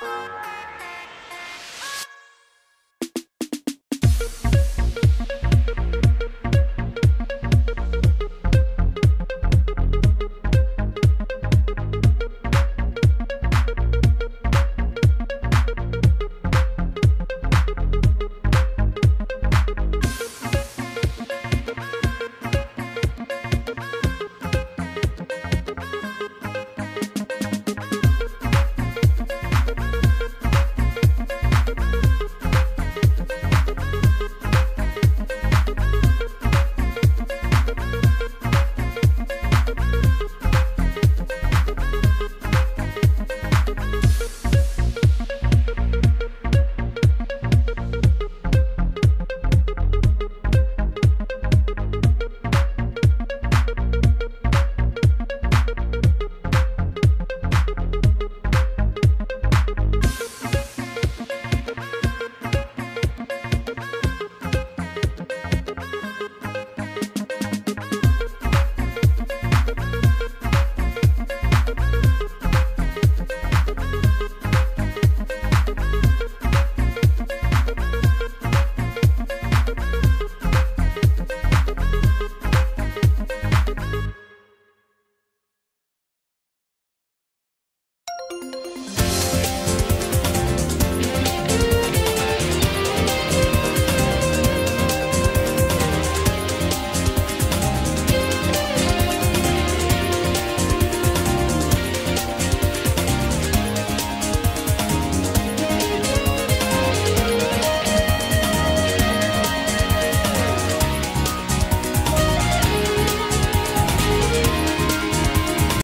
Bye.